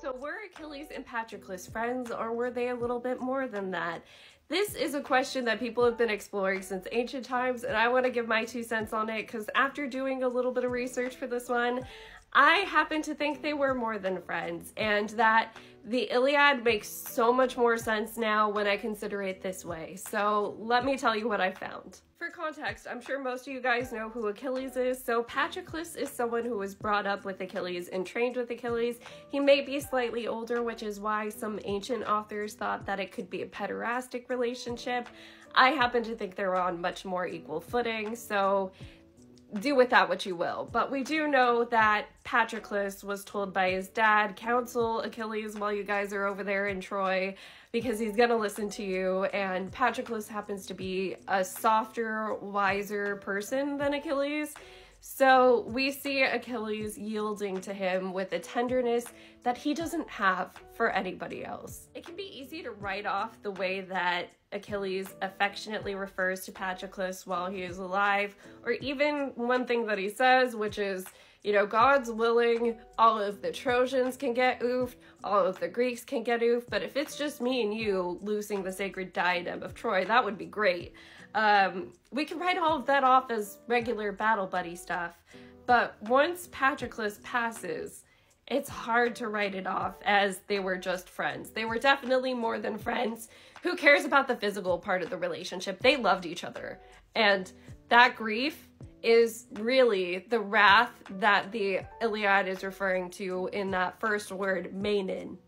So were Achilles and Patroclus friends, or were they a little bit more than that? This is a question that people have been exploring since ancient times, and I want to give my two cents on it because after doing a little bit of research for this one, I happen to think they were more than friends, and that the Iliad makes so much more sense now when I consider it this way. So let me tell you what I found. For context, I'm sure most of you guys know who Achilles is. So Patroclus is someone who was brought up with Achilles and trained with Achilles. He may be slightly older, which is why some ancient authors thought that it could be a pederastic relationship. I happen to think they're on much more equal footing, so do with that what you will. But we do know that Patroclus was told by his dad, counsel Achilles while you guys are over there in Troy, because he's gonna listen to you. And Patroclus happens to be a softer, wiser person than Achilles. So we see Achilles yielding to him with a tenderness that he doesn't have for anybody else. It can be easy to write off the way that Achilles affectionately refers to Patroclus while he is alive, or even one thing that he says, which is, you know, God's willing, all of the Trojans can get oofed, all of the Greeks can get oofed, but if it's just me and you losing the sacred diadem of Troy, that would be great. Um, we can write all of that off as regular battle buddy stuff, but once Patroclus passes, it's hard to write it off as they were just friends. They were definitely more than friends. Who cares about the physical part of the relationship? They loved each other. And that grief is really the wrath that the Iliad is referring to in that first word, Menin.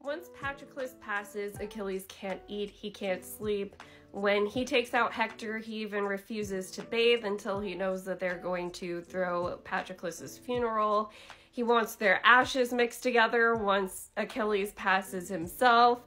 Once Patroclus passes, Achilles can't eat, he can't sleep. When he takes out Hector, he even refuses to bathe until he knows that they're going to throw Patroclus's funeral. He wants their ashes mixed together once Achilles passes himself.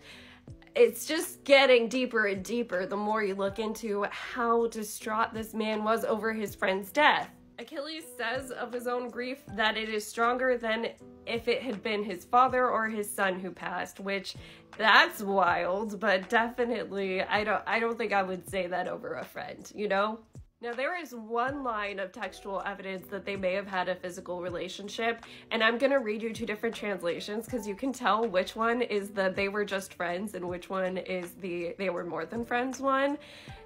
It's just getting deeper and deeper the more you look into how distraught this man was over his friend's death. Achilles says of his own grief that it is stronger than if it had been his father or his son who passed, which that's wild, but definitely I don't I don't think I would say that over a friend, you know? Now, there is one line of textual evidence that they may have had a physical relationship, and I'm gonna read you two different translations because you can tell which one is the they were just friends and which one is the they were more than friends one.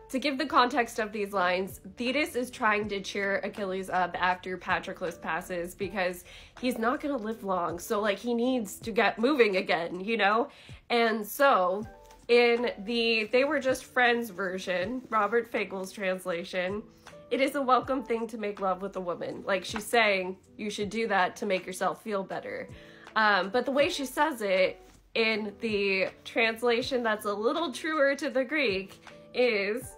To give the context of these lines, Thetis is trying to cheer Achilles up after Patroclus passes because he's not gonna live long. So, like, he needs to get moving again, you know? And so, in the They Were Just Friends version, Robert Fagles' translation, it is a welcome thing to make love with a woman. Like, she's saying you should do that to make yourself feel better. Um, but the way she says it in the translation that's a little truer to the Greek is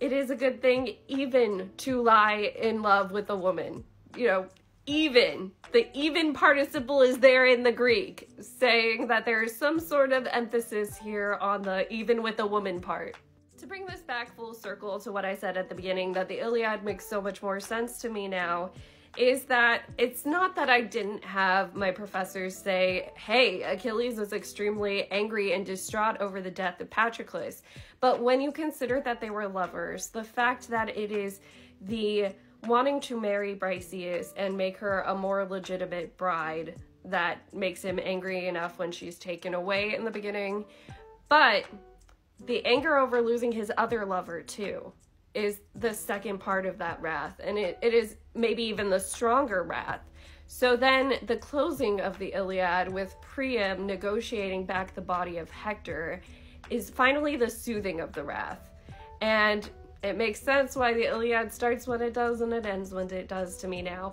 it is a good thing even to lie in love with a woman. You know, even. The even participle is there in the Greek, saying that there is some sort of emphasis here on the even with a woman part. To bring this back full circle to what I said at the beginning, that the Iliad makes so much more sense to me now, is that it's not that I didn't have my professors say, hey, Achilles was extremely angry and distraught over the death of Patroclus. But when you consider that they were lovers, the fact that it is the wanting to marry Briseis and make her a more legitimate bride that makes him angry enough when she's taken away in the beginning. But the anger over losing his other lover, too is the second part of that wrath, and it, it is maybe even the stronger wrath. So then the closing of the Iliad with Priam negotiating back the body of Hector is finally the soothing of the wrath. And it makes sense why the Iliad starts when it does and it ends when it does to me now.